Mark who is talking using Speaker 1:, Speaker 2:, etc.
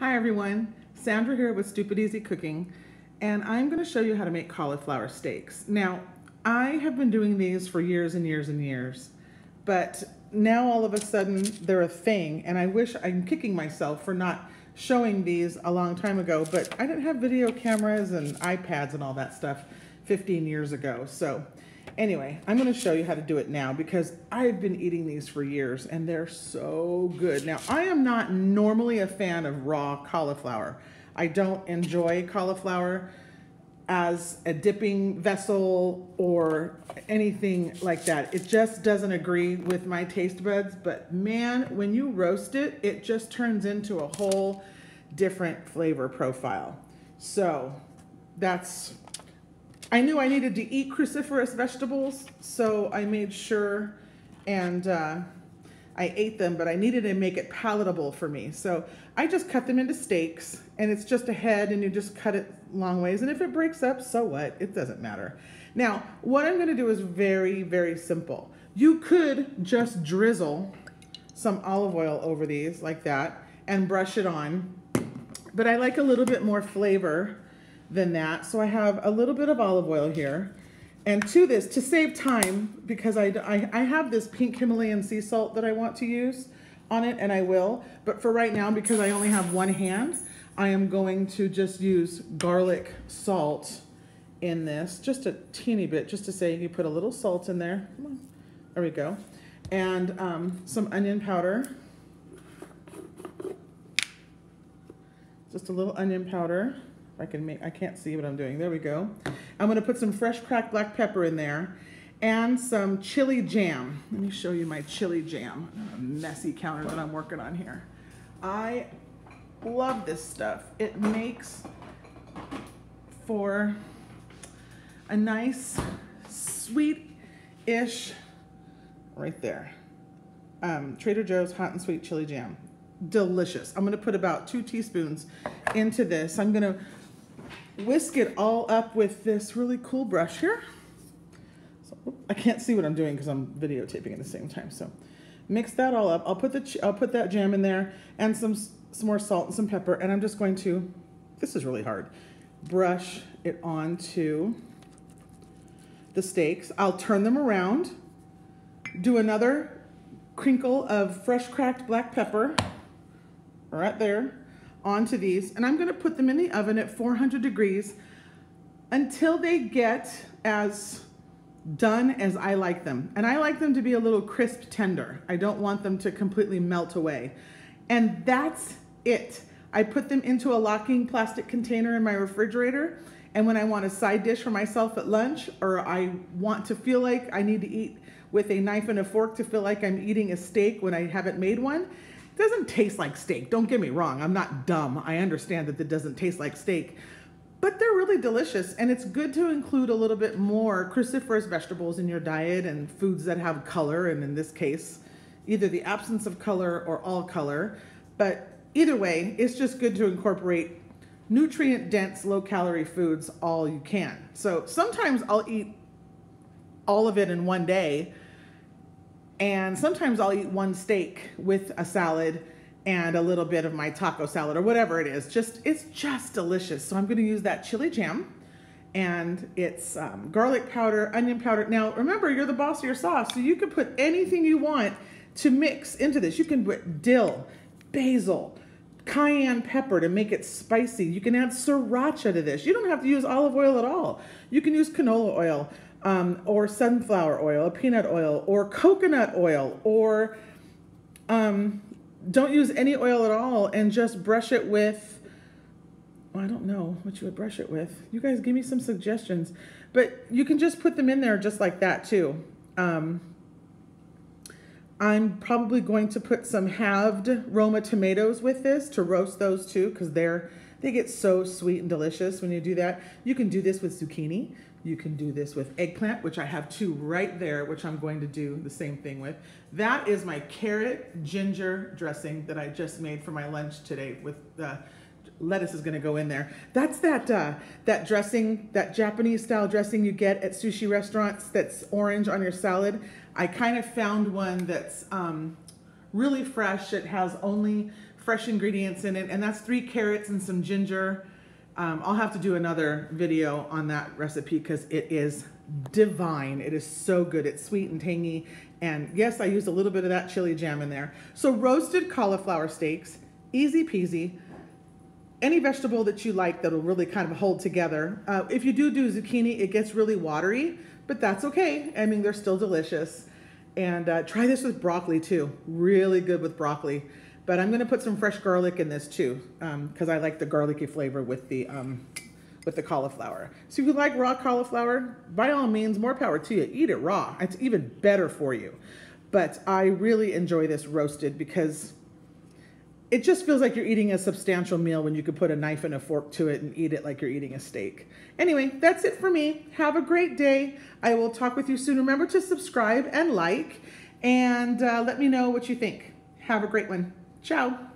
Speaker 1: Hi everyone, Sandra here with Stupid Easy Cooking, and I'm going to show you how to make cauliflower steaks. Now, I have been doing these for years and years and years, but now all of a sudden they're a thing, and I wish I'm kicking myself for not showing these a long time ago, but I didn't have video cameras and iPads and all that stuff 15 years ago, so Anyway, I'm going to show you how to do it now because I've been eating these for years and they're so good. Now, I am not normally a fan of raw cauliflower. I don't enjoy cauliflower as a dipping vessel or anything like that. It just doesn't agree with my taste buds, but man, when you roast it, it just turns into a whole different flavor profile. So that's I knew I needed to eat cruciferous vegetables, so I made sure and uh, I ate them, but I needed to make it palatable for me. So I just cut them into steaks, and it's just a head, and you just cut it long ways. And if it breaks up, so what? It doesn't matter. Now, what I'm gonna do is very, very simple. You could just drizzle some olive oil over these like that and brush it on, but I like a little bit more flavor than that. So I have a little bit of olive oil here. And to this, to save time, because I, I, I, have this pink Himalayan sea salt that I want to use on it, and I will. But for right now, because I only have one hand, I am going to just use garlic salt in this, just a teeny bit, just to say you put a little salt in there. There we go. And um, some onion powder. Just a little onion powder. I can make, I can't see what I'm doing. There we go. I'm gonna put some fresh cracked black pepper in there and some chili jam. Let me show you my chili jam. messy counter that I'm working on here. I love this stuff. It makes for a nice, sweet-ish, right there, um, Trader Joe's hot and sweet chili jam. Delicious. I'm gonna put about two teaspoons into this. I'm gonna whisk it all up with this really cool brush here. So, I can't see what I'm doing because I'm videotaping at the same time. So mix that all up. I'll put the I'll put that jam in there and some some more salt and some pepper and I'm just going to this is really hard. Brush it onto the steaks. I'll turn them around. Do another crinkle of fresh cracked black pepper right there onto these and I'm gonna put them in the oven at 400 degrees until they get as done as I like them. And I like them to be a little crisp tender. I don't want them to completely melt away. And that's it. I put them into a locking plastic container in my refrigerator. And when I want a side dish for myself at lunch, or I want to feel like I need to eat with a knife and a fork to feel like I'm eating a steak when I haven't made one, doesn't taste like steak. Don't get me wrong. I'm not dumb. I understand that it doesn't taste like steak, but they're really delicious. And it's good to include a little bit more cruciferous vegetables in your diet and foods that have color. And in this case, either the absence of color or all color. But either way, it's just good to incorporate nutrient dense, low calorie foods all you can. So sometimes I'll eat all of it in one day and sometimes I'll eat one steak with a salad and a little bit of my taco salad or whatever it is. Just It's just delicious. So I'm gonna use that chili jam and it's um, garlic powder, onion powder. Now remember, you're the boss of your sauce, so you can put anything you want to mix into this. You can put dill, basil, cayenne pepper to make it spicy. You can add sriracha to this. You don't have to use olive oil at all. You can use canola oil um, or sunflower oil, or peanut oil, or coconut oil, or um, don't use any oil at all and just brush it with, I don't know what you would brush it with. You guys give me some suggestions, but you can just put them in there just like that too. Um, I'm probably going to put some halved Roma tomatoes with this to roast those too because they're they get so sweet and delicious when you do that. You can do this with zucchini. You can do this with eggplant, which I have two right there, which I'm going to do the same thing with. That is my carrot ginger dressing that I just made for my lunch today with the lettuce is gonna go in there. That's that, uh, that dressing, that Japanese style dressing you get at sushi restaurants that's orange on your salad. I kind of found one that's um, really fresh. It has only fresh ingredients in it, and that's three carrots and some ginger. Um, I'll have to do another video on that recipe because it is divine. It is so good. It's sweet and tangy. And yes, I used a little bit of that chili jam in there. So roasted cauliflower steaks, easy peasy. Any vegetable that you like that'll really kind of hold together. Uh, if you do do zucchini, it gets really watery, but that's okay. I mean, they're still delicious. And uh, try this with broccoli too. Really good with broccoli. But I'm gonna put some fresh garlic in this too, because um, I like the garlicky flavor with the um, with the cauliflower. So if you like raw cauliflower, by all means, more power to you. Eat it raw. It's even better for you. But I really enjoy this roasted because it just feels like you're eating a substantial meal when you could put a knife and a fork to it and eat it like you're eating a steak. Anyway, that's it for me. Have a great day. I will talk with you soon. Remember to subscribe and like and uh, let me know what you think. Have a great one. Tchau!